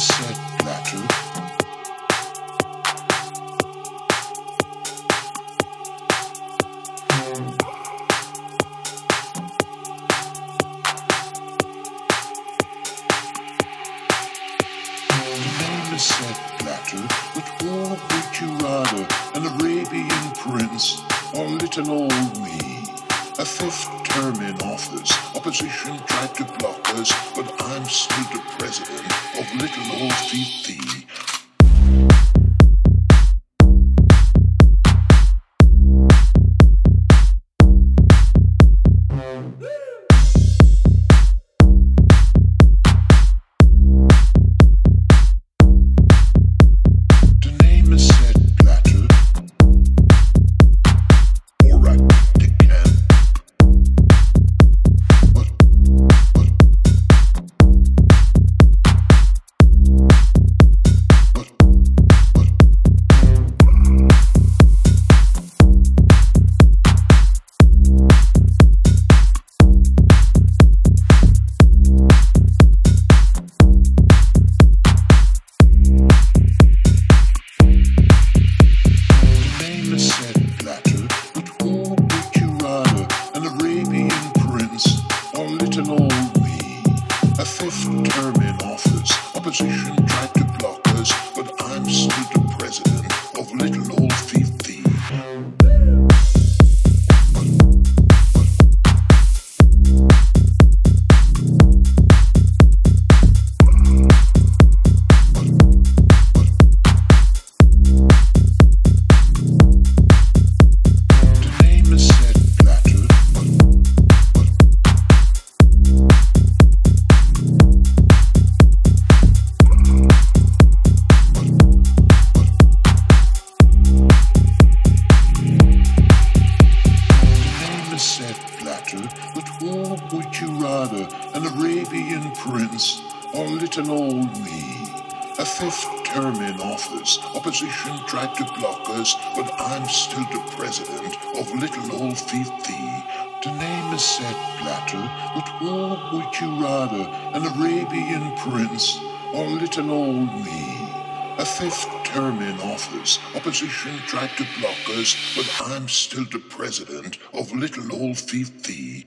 Is Sepp Blatter. The name is Sepp Blatter, but war would you rather, an Arabian prince, or little old me? A fifth term in office, opposition tried to block us, but I'm still the president of little old Fifi. An Arabian prince or little old me? A fifth term in office, opposition tried to block us, but I'm still the president of little old Fifi. The name is Sepp Blatter, but who would you rather, an Arabian prince or little old me? A fifth term in office, opposition tried to block us, but I'm still the president of little old Fifi.